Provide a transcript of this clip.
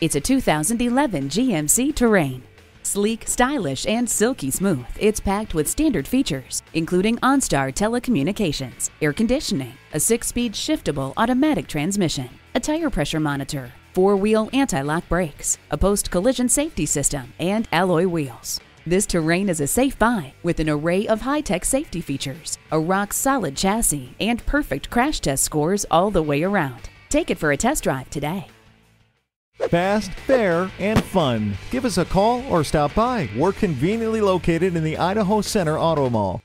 It's a 2011 GMC Terrain. Sleek, stylish, and silky smooth, it's packed with standard features, including OnStar telecommunications, air conditioning, a six-speed shiftable automatic transmission, a tire pressure monitor, four-wheel anti-lock brakes, a post-collision safety system, and alloy wheels. This Terrain is a safe buy with an array of high-tech safety features, a rock-solid chassis, and perfect crash test scores all the way around. Take it for a test drive today. Fast, fair, and fun. Give us a call or stop by. We're conveniently located in the Idaho Center Auto Mall.